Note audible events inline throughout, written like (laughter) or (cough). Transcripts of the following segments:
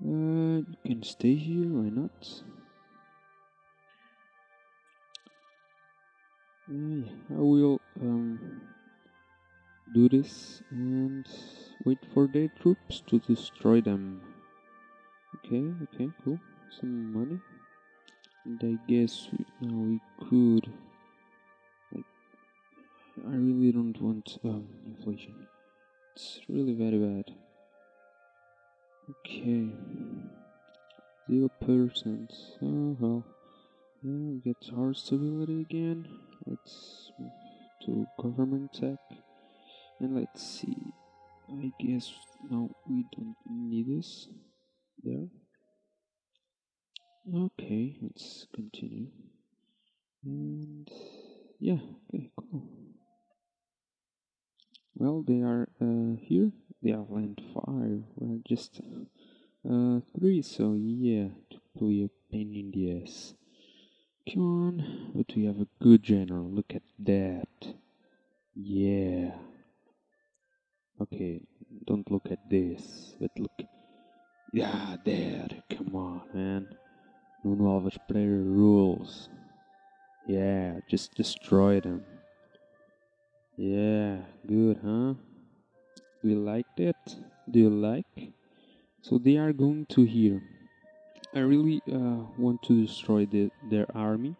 Uh, you can stay here, why not? Uh, I will um, do this and wait for their troops to destroy them. Okay, okay, cool. Some money. And I guess we, now we could. Like, I really don't want um, inflation. It's really very bad. Okay. Zero. Oh well. Yeah, we get our stability again. Let's move to government tech. And let's see. I guess now we don't need this. There. Okay, let's continue. And yeah, okay, cool. Well, they are uh, here. They are land five. Well, just uh, three. So yeah, to play a pain in the ass. Come on, but we have a good general. Look at that. Yeah. Okay, don't look at this, but look. Yeah, there. Come on, man. Nuno Alves Pereira rules. Yeah, just destroy them. Yeah, good, huh? You like that? Do you like? So they are going to here. I really uh, want to destroy the, their army,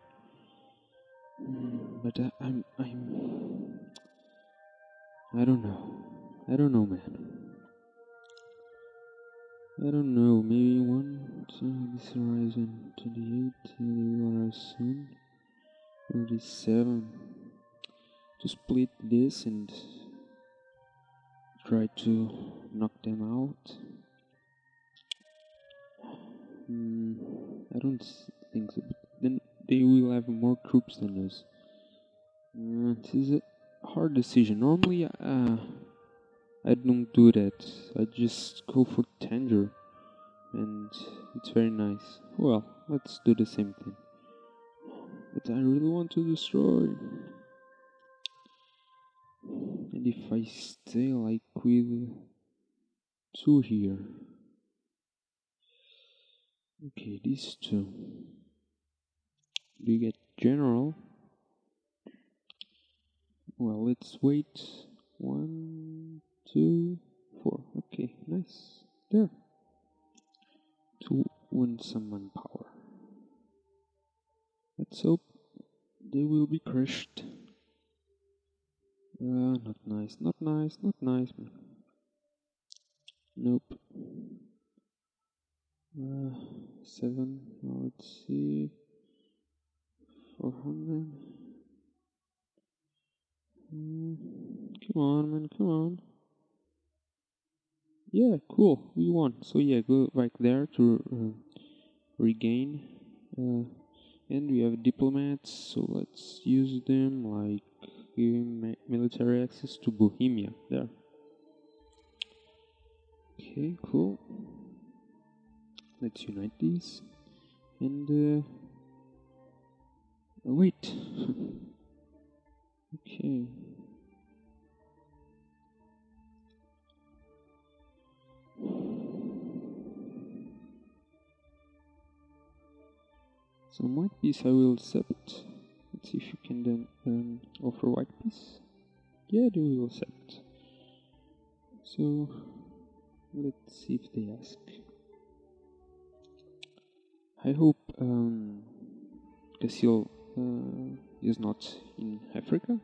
but I, I'm I'm I don't know. I don't know, man. I don't know. Maybe one to this horizon twenty eight. They will arrive soon. Thirty seven. To split this and try to knock them out. Hmm, I don't think so. But then they will have more troops than us. Uh, this is a hard decision. Normally, uh, I don't do that. I just go for Tanger, and it's very nice. Well, let's do the same thing. But I really want to destroy. And if I stay like with two here. Okay, these two. Do you get general? Well, let's wait. One, two, four. Okay, nice. There. To win some manpower. Let's hope they will be crushed. Uh, not nice, not nice, not nice. Nope. Uh, seven. Now let's see. Four hundred. Mm, come on, man, come on. Yeah, cool. We won. So yeah, go back there to uh, regain. Uh, and we have diplomats, so let's use them like giving military access to Bohemia. There. Okay, cool. Let's unite these. And uh, wait. (laughs) okay. Some white peace I will accept. Let's see if you can then um, offer white peace. Yeah, they will accept. So let's see if they ask. I hope um, Castile uh, is not in Africa.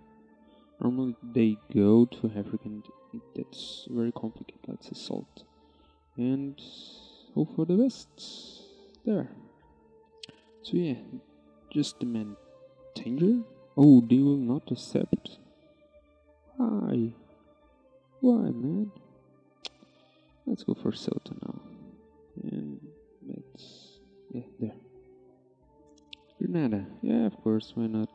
Normally they go to Africa and that's very complicated. Let's assault and hope for the best. There. So yeah, just demand Tanger. Oh, they will not accept. Why? Why, man? Let's go for Ceuta now. And let's yeah, there. Granada. Yeah, of course, why not?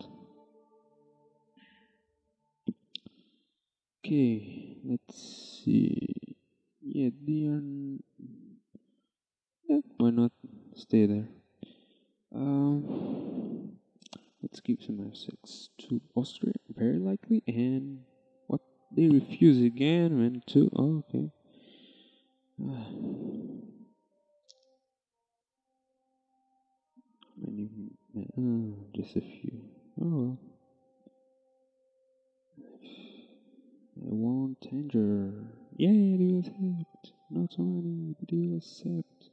Okay, let's see. Yeah, they. Yeah, why not stay there? Um, let's give some F6 to Austria, very likely, and what? They refuse again, man, too. Oh, okay. Uh, just a few. Oh well. I want Tanger. Yay, do accept. Not so many, do accept.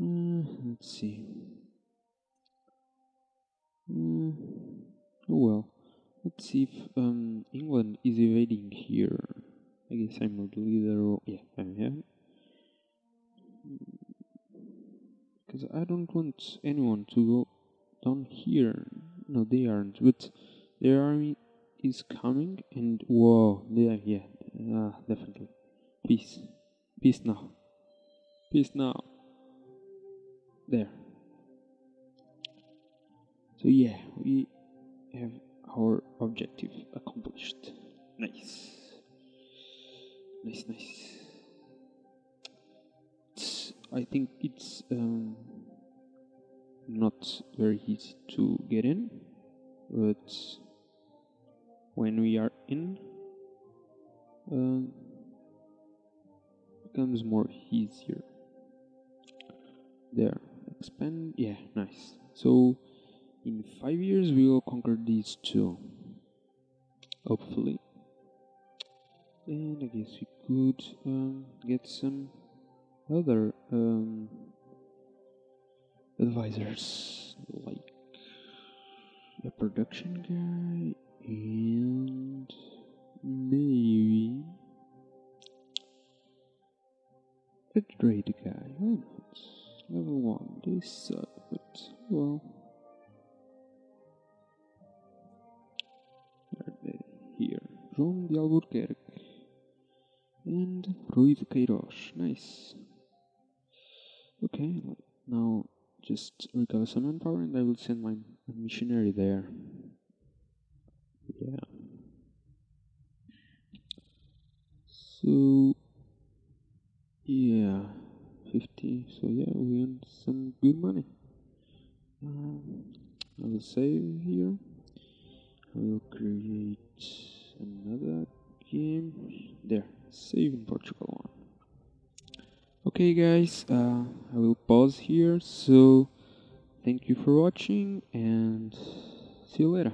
Uh, let's see. Uh, oh well. Let's see if um, England is evading here. I guess I'm not leader. Yeah, I am. I don't want anyone to go down here. No, they aren't. But their army is coming, and whoa, there, yeah, ah, definitely. Peace, peace now, peace now. There. So yeah, we have our objective accomplished. Nice, nice, nice. I think it's um, not very easy to get in, but when we are in uh, becomes more easier. There expand yeah nice. So in five years we will conquer these two. Hopefully. And I guess we could um, get some other um, advisors like a production guy and maybe a trade guy. Why not? Level one. They suck, but well. Are they? Here. João de Albuquerque and Rui de Queiroz. Nice. Okay, now just recover some manpower and I will send my missionary there. Yeah. So, yeah, 50. So, yeah, we earned some good money. Um, I will save here. I will create another game. There, save in Portugal one. Okay, guys, uh, I will pause here. So, thank you for watching and see you later.